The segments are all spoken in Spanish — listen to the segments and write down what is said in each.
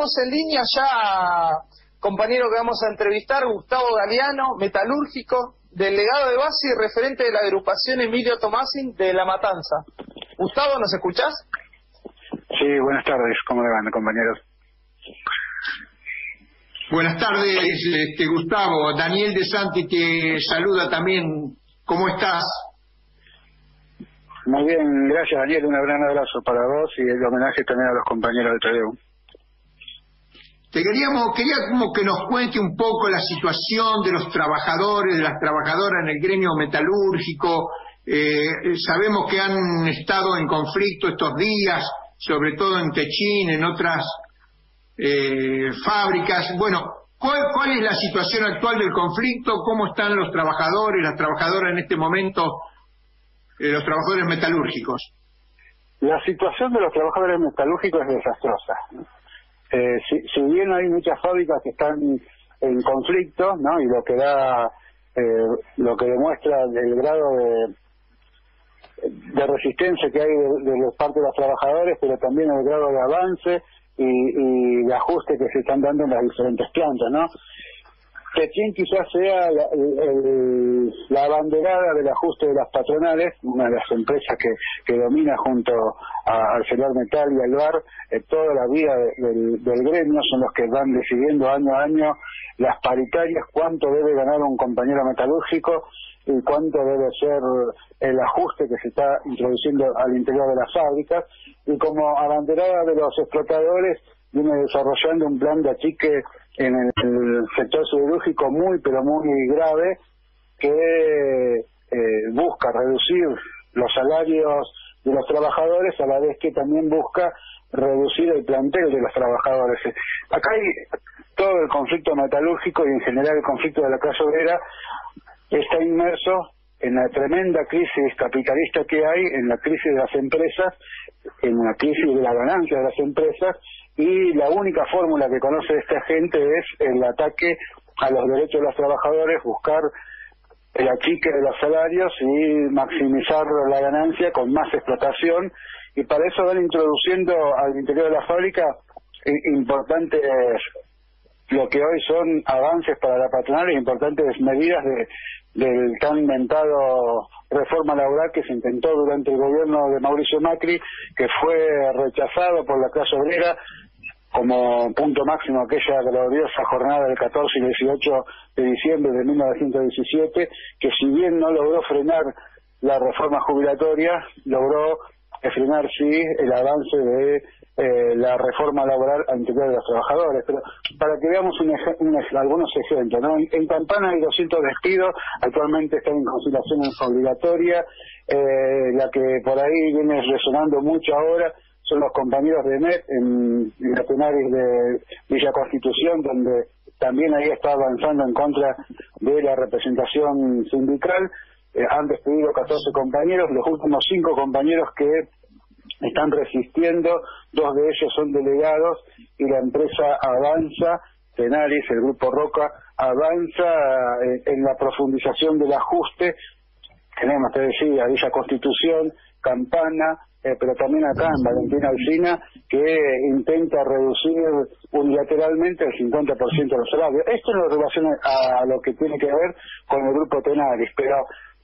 tenemos en línea ya, compañero que vamos a entrevistar, Gustavo Galeano, metalúrgico, delegado de base y referente de la agrupación Emilio Tomasin de La Matanza. Gustavo, ¿nos escuchás? Sí, buenas tardes, ¿cómo le van, compañeros? Buenas tardes, este, Gustavo. Daniel de Santi te saluda también. ¿Cómo estás? Muy bien, gracias Daniel, un gran abrazo para vos y el homenaje también a los compañeros de Tadeu. Te queríamos, quería como que nos cuente un poco la situación de los trabajadores, de las trabajadoras en el gremio metalúrgico. Eh, sabemos que han estado en conflicto estos días, sobre todo en Techín, en otras eh, fábricas. Bueno, ¿cuál, ¿cuál es la situación actual del conflicto? ¿Cómo están los trabajadores, las trabajadoras en este momento los trabajadores metalúrgicos? La situación de los trabajadores metalúrgicos es desastrosa. Eh, si, bien hay muchas fábricas que están en conflicto, ¿no? Y lo que da, eh, lo que demuestra el grado de, de resistencia que hay de, parte de los trabajadores, pero también el grado de avance y, y de ajuste que se están dando en las diferentes plantas, ¿no? Techín quizás sea la, la, abanderada del ajuste de las patronales, una de las empresas que, domina junto a ArcelorMittal y al VAR eh, toda la vida del, del, gremio, son los que van decidiendo año a año las paritarias, cuánto debe ganar un compañero metalúrgico y cuánto debe ser el ajuste que se está introduciendo al interior de las fábricas. Y como abanderada de los explotadores, viene desarrollando un plan de achique en el sector siderúrgico muy, pero muy grave, que eh, busca reducir los salarios de los trabajadores a la vez que también busca reducir el plantel de los trabajadores. Acá hay todo el conflicto metalúrgico y en general el conflicto de la clase obrera está inmerso en la tremenda crisis capitalista que hay, en la crisis de las empresas, en la crisis de la ganancia de las empresas y la única fórmula que conoce esta gente es el ataque a los derechos de los trabajadores, buscar el achique de los salarios y maximizar la ganancia con más explotación. Y para eso van introduciendo al interior de la fábrica importantes lo que hoy son avances para la patronal e importantes medidas de, del tan inventado reforma laboral que se intentó durante el gobierno de Mauricio Macri, que fue rechazado por la clase obrera como punto máximo aquella gloriosa jornada del 14 y 18 de diciembre de 1917, que si bien no logró frenar la reforma jubilatoria, logró frenar sí el avance de eh, la reforma laboral al interior de los trabajadores. Pero para que veamos algunos ejemplos, ¿no? En, Campana hay 200 despidos, actualmente están en conciliación obligatoria, eh, la que por ahí viene resonando mucho ahora son los compañeros de MET en, en la de Villa Constitución, donde también ahí está avanzando en contra de la representación sindical. Eh, han despedido 14 compañeros, los últimos cinco compañeros que están resistiendo, dos de ellos son delegados y la empresa avanza, Tenaris, el grupo Roca, avanza eh, en la profundización del ajuste. Tenemos, te decía, Villa Constitución, Campana, eh, pero también acá en Valentina Alcina, que intenta reducir unilateralmente el 50% de los salarios. Esto en relación a lo que tiene que ver con el grupo Tenaris, pero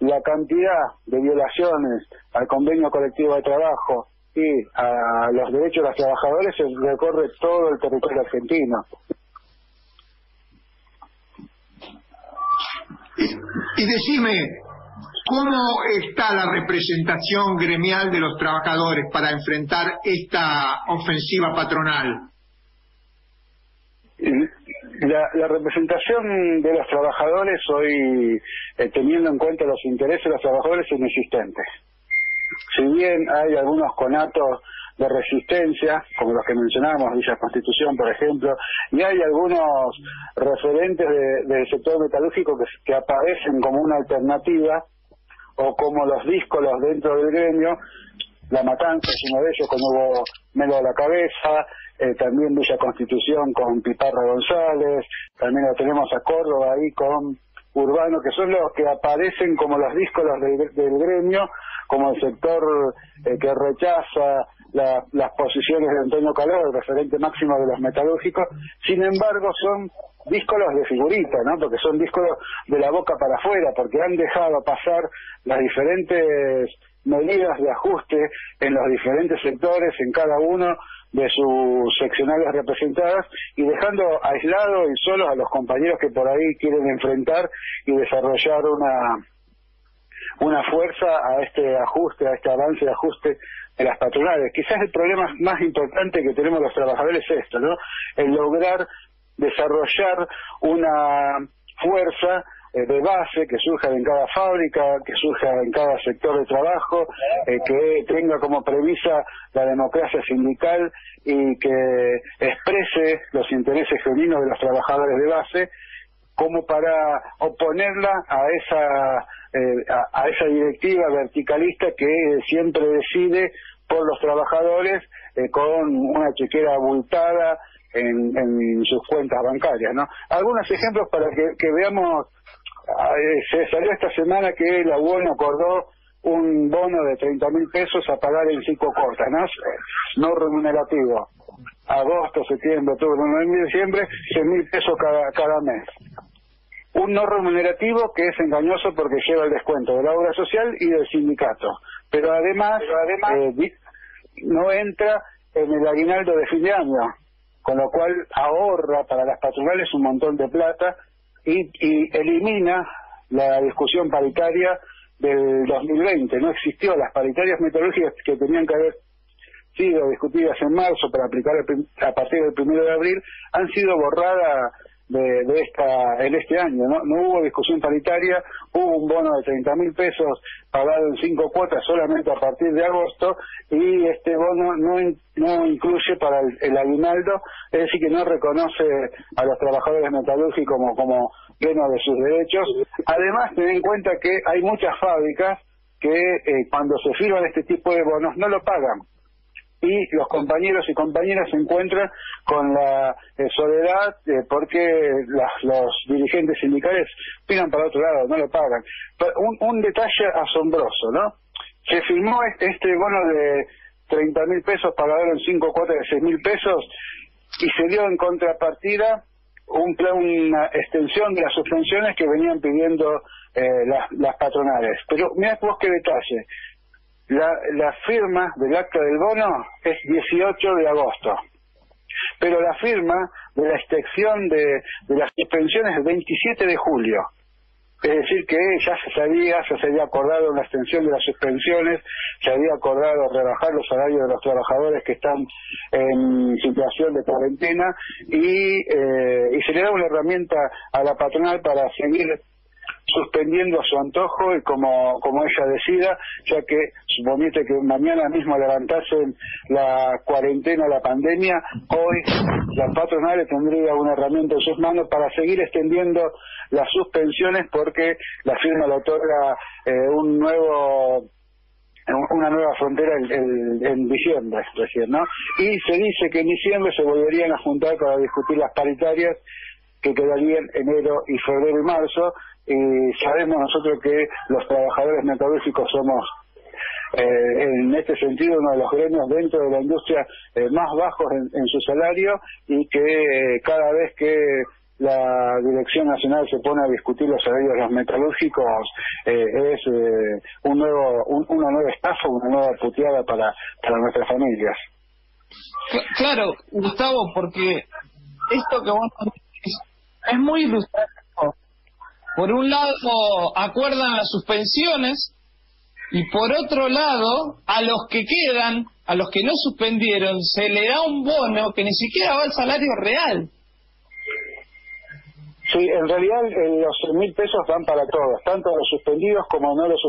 la cantidad de violaciones al convenio colectivo de trabajo y a los derechos de los trabajadores se recorre todo el territorio argentino. Y decime, ¿Cómo está la representación gremial de los trabajadores para enfrentar esta ofensiva patronal? La, representación de los trabajadores hoy, eh, teniendo en cuenta los intereses de los trabajadores, es inexistente. Si bien hay algunos conatos de resistencia, como los que mencionamos, Villa Constitución, por ejemplo, y hay algunos referentes del sector metalúrgico que, aparecen como una alternativa, o como los díscolos dentro del gremio, La Matanza es uno de ellos, con Hugo Melo de la Cabeza, eh, también Villa Constitución con Piparra González, también lo tenemos a Córdoba ahí con Urbano, que son los que aparecen como los díscolos del, gremio, como el sector eh, que rechaza las posiciones de Antonio Calor, el referente máximo de los metalúrgicos, sin embargo son díscolos de figurita, ¿no? Porque son díscolos de la boca para afuera, porque han dejado pasar las diferentes medidas de ajuste en los diferentes sectores, en cada uno de sus seccionales representadas y dejando aislados y solos a los compañeros que por ahí quieren enfrentar y desarrollar una una fuerza a este ajuste, a este avance de ajuste de las patronales. Quizás el problema más importante que tenemos los trabajadores es esto, ¿no? El lograr desarrollar una fuerza de base que surja en cada fábrica, que surja en cada sector de trabajo, eh, que tenga como premisa la democracia sindical y que exprese los intereses genuinos de los trabajadores de base como para oponerla a esa eh, a, esa directiva verticalista que siempre decide por los trabajadores eh, con una chequera abultada en, sus cuentas bancarias, ¿no? Algunos ejemplos para que, veamos, eh, se salió esta semana que la UON acordó un bono de 30 mil pesos a pagar en cinco cortas, ¿no? No remunerativo. Agosto, septiembre, octubre, noviembre, diciembre, 100 mil pesos cada, cada mes un no remunerativo que es engañoso porque lleva el descuento de la obra social y del sindicato. Pero además, eh, no entra en el aguinaldo de fin de año, con lo cual ahorra para las patronales un montón de plata y, y elimina la discusión paritaria del 2020. No existió las paritarias meteorológicas que tenían que haber sido discutidas en marzo para aplicar a partir del primero de abril han sido borradas de, esta en este año. ¿no? no hubo discusión paritaria, hubo un bono de 30 mil pesos pagado en cinco cuotas solamente a partir de agosto y este bono no, no incluye para el, aguinaldo, es decir, que no reconoce a los trabajadores metalúrgicos como, como pleno de sus derechos. Además, ten en cuenta que hay muchas fábricas que eh, cuando se firman este tipo de bonos no lo pagan y los compañeros y compañeras se encuentran con la eh, soledad eh, porque los dirigentes sindicales pidan para otro lado, no lo pagan. Un, un detalle asombroso, ¿no? Se firmó este, bono de 30 mil pesos pagador en cinco cuotas de 6 mil pesos y se dio en contrapartida un una extensión de las suspensiones que venían pidiendo eh, las, las patronales. Pero mira vos qué detalle la, la firma del acta del bono es 18 de agosto, pero la firma de la extensión de, las suspensiones es 27 de julio. Es decir, que ya se sabía, ya se había acordado una extensión de las suspensiones, se había acordado rebajar los salarios de los trabajadores que están en situación de cuarentena y, eh, y se le da una herramienta a la patronal para seguir suspendiendo a su antojo y como, como ella decida, ya que suponiete que mañana mismo levantasen la cuarentena, la pandemia, hoy la patronal tendría una herramienta en sus manos para seguir extendiendo las suspensiones porque la firma le otorga eh, un nuevo una nueva frontera en, diciembre recién, ¿no? Y se dice que en diciembre se volverían a juntar para discutir las paritarias que quedarían enero y febrero y marzo, y sabemos nosotros que los trabajadores metalúrgicos somos eh, en este sentido uno de los gremios dentro de la industria eh, más bajos en, su salario y que eh, cada vez que la Dirección Nacional se pone a discutir los salarios de los metalúrgicos es un nuevo una nueva estafa, una nueva puteada para, para nuestras familias. Claro, Gustavo, porque esto que vos es muy ilustrativo por un lado acuerdan las suspensiones y por otro lado a los que quedan, a los que no suspendieron, se le da un bono que ni siquiera va al salario real. Sí, en realidad los mil pesos van para todos, tanto a los suspendidos como no los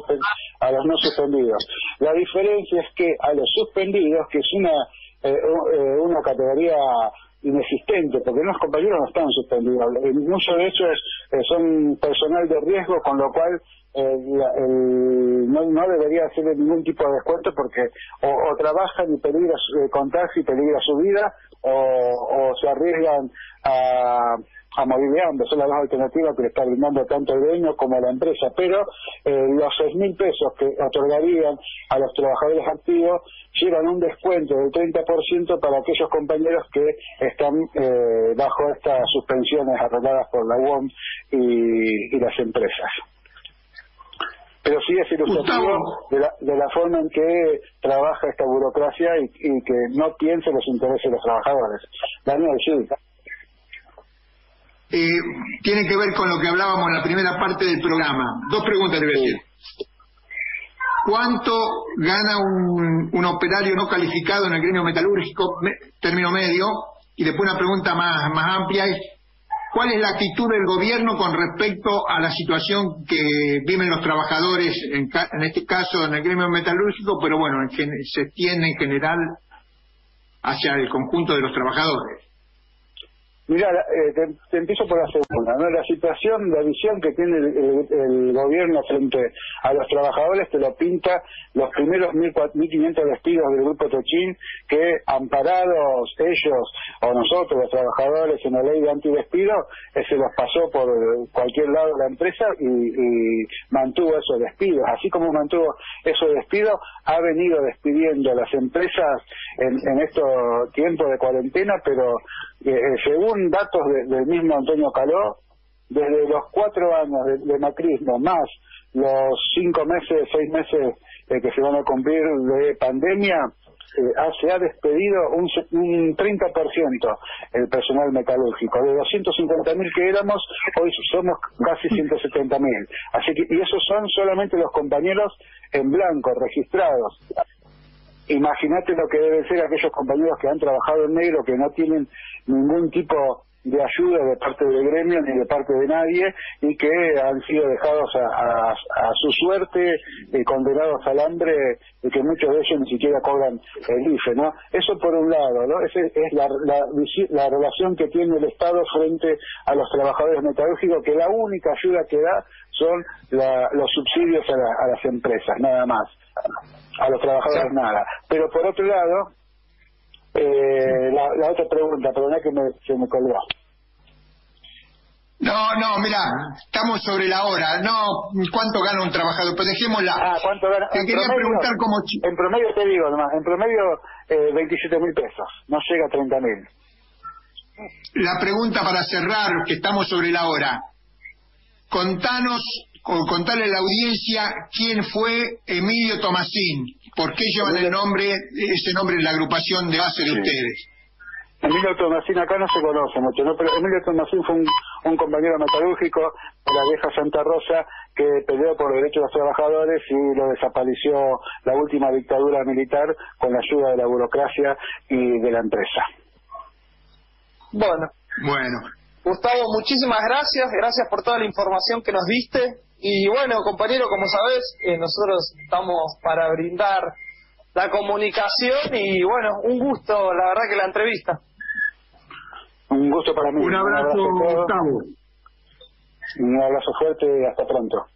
a los no suspendidos. La diferencia es que a los suspendidos, que es una eh, eh, una categoría inexistente, porque los compañeros no están suspendidos. Muchos de ellos eh, son personal de riesgo, con lo cual eh, no, no, debería hacer ningún tipo de descuento porque o, trabajan y peligra eh, contagio y peligra su vida, o, o se arriesgan a, a morir de hambre. Son las dos alternativas que le está brindando tanto el dueño como la empresa. Pero eh, los seis mil pesos que otorgarían a los trabajadores activos llevan un descuento del 30% para aquellos compañeros que están eh, bajo estas suspensiones arregladas por la UOM y, y las empresas pero sí es ilustrativo de la, de la forma en que trabaja esta burocracia y, que no piensa en los intereses de los trabajadores. Daniel, sí. Eh, tiene que ver con lo que hablábamos en la primera parte del programa. Dos preguntas le voy a decir. ¿Cuánto gana un, operario no calificado en el gremio metalúrgico, término medio? Y después una pregunta más, más amplia es, ¿Cuál es la actitud del gobierno con respecto a la situación que viven los trabajadores, en, este caso en el gremio metalúrgico, pero bueno, se tiene en general hacia el conjunto de los trabajadores? Mira, eh, te, empiezo por la segunda, ¿no? La situación, la visión que tiene el, gobierno frente a los trabajadores te lo pinta los primeros 1.500 despidos del Grupo Tochín que, amparados ellos o nosotros, los trabajadores, en la ley de antidespido, eh, se los pasó por cualquier lado de la empresa y, y mantuvo esos despidos. Así como mantuvo esos despidos, ha venido despidiendo a las empresas en, en estos tiempos de cuarentena, pero eh, eh, según datos del mismo Antonio Caló, desde los cuatro años de, macrismo más los cinco meses, seis meses eh, que se van a cumplir de pandemia, se ha despedido un, un 30% el personal metalúrgico. De 250.000 que éramos, hoy somos casi 170.000. Así que, y esos son solamente los compañeros en blanco, registrados. Imagínate lo que deben ser aquellos compañeros que han trabajado en negro, que no tienen ningún tipo de ayuda de parte del gremio ni de parte de nadie y que han sido dejados a, su suerte, eh, condenados al hambre y que muchos de ellos ni siquiera cobran el IFE, ¿no? Eso por un lado, ¿no? Esa es la, la, relación que tiene el Estado frente a los trabajadores metalúrgicos, que la única ayuda que da son los subsidios a, las empresas, nada más. A los trabajadores nada. Pero por otro lado, eh, la, otra pregunta, perdona que me, se me colgó. No, no, mira, estamos sobre la hora. No, ¿cuánto gana un trabajador? Pues dejémosla. Ah, ¿cuánto gana? Te quería preguntar cómo... En promedio te digo nomás, en promedio eh, 27 mil pesos, no llega a 30 mil. La pregunta para cerrar, que estamos sobre la hora. Contanos contarle a la audiencia quién fue Emilio Tomasín. ¿Por qué llevan el nombre, ese nombre en la agrupación de base de ustedes? Emilio Tomasín acá no se conoce mucho, ¿no? pero Emilio Tomasín fue un, compañero metalúrgico de la vieja Santa Rosa que peleó por los derechos de los trabajadores y lo desapareció la última dictadura militar con la ayuda de la burocracia y de la empresa. Bueno. Bueno. Gustavo, muchísimas gracias, gracias por toda la información que nos diste y bueno, compañero, como sabes, eh, nosotros estamos para brindar la comunicación y bueno, un gusto, la verdad que la entrevista. Un gusto para mí. Un abrazo, Gustavo. Un abrazo fuerte y hasta pronto.